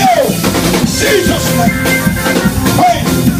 Filled. Jesus' name.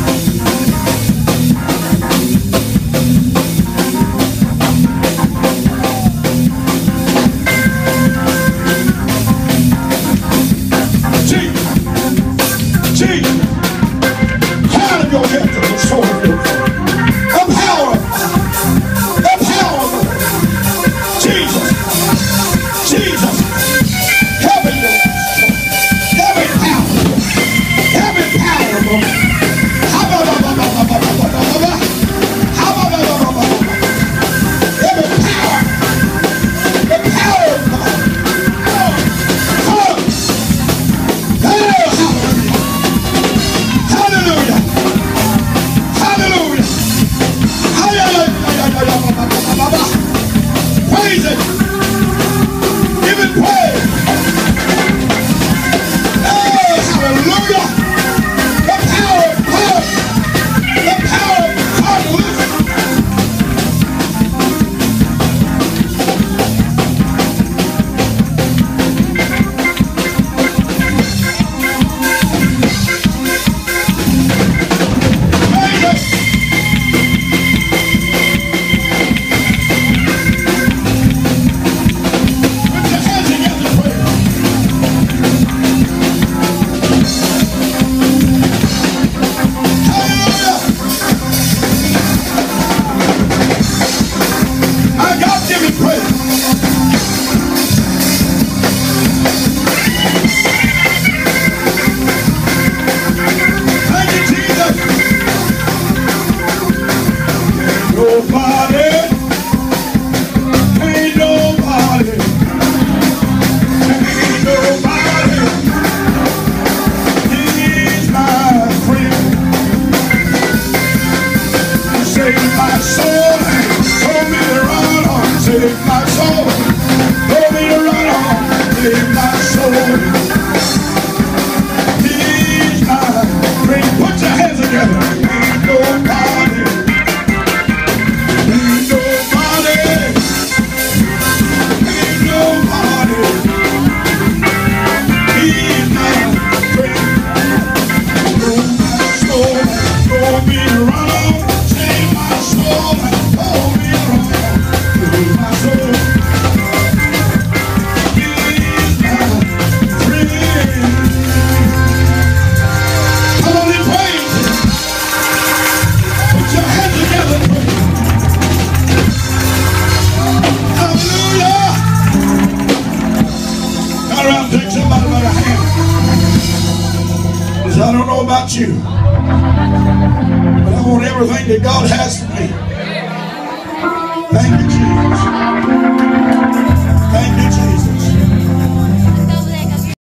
Oh, my. About you. But I want everything that God has for me. Thank you, Jesus.